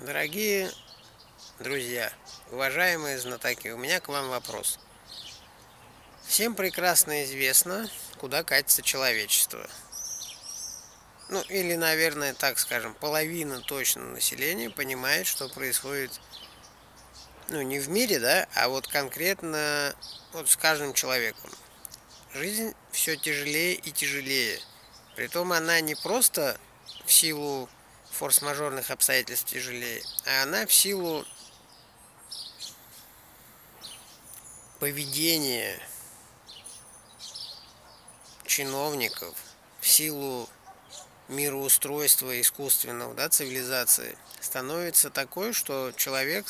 Дорогие друзья, уважаемые знатоки, у меня к вам вопрос. Всем прекрасно известно, куда катится человечество. Ну, или, наверное, так скажем, половина точно населения понимает, что происходит, ну, не в мире, да, а вот конкретно вот с каждым человеком. Жизнь все тяжелее и тяжелее. Притом она не просто в силу форс-мажорных обстоятельств тяжелее, а она в силу поведения чиновников, в силу мироустройства искусственного, да, цивилизации, становится такой, что человек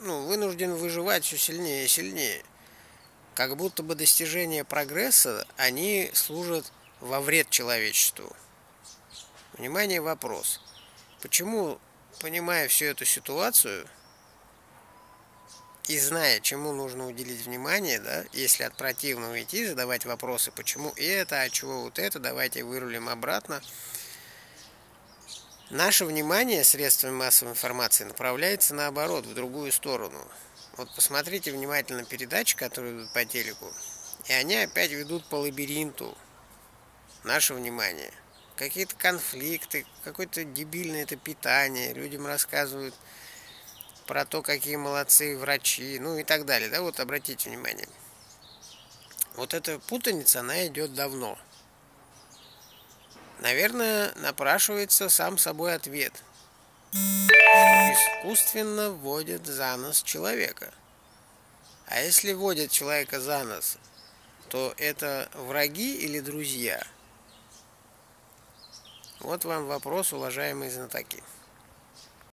ну, вынужден выживать все сильнее и сильнее. Как будто бы достижения прогресса, они служат во вред человечеству. Внимание, вопрос. Почему, понимая всю эту ситуацию и зная, чему нужно уделить внимание, да, если от противного идти, задавать вопросы, почему это, а чего вот это, давайте вырулим обратно, наше внимание средствами массовой информации направляется наоборот, в другую сторону. Вот посмотрите внимательно передачи, которые идут по телеку, и они опять ведут по лабиринту наше внимание – какие-то конфликты, какое-то дебильное это питание, людям рассказывают про то, какие молодцы врачи, ну и так далее. Да, вот обратите внимание. Вот эта путаница, она идет давно. Наверное, напрашивается сам собой ответ. Искусственно вводят за нос человека. А если вводят человека за нос, то это враги или друзья – вот вам вопрос, уважаемые знатоки.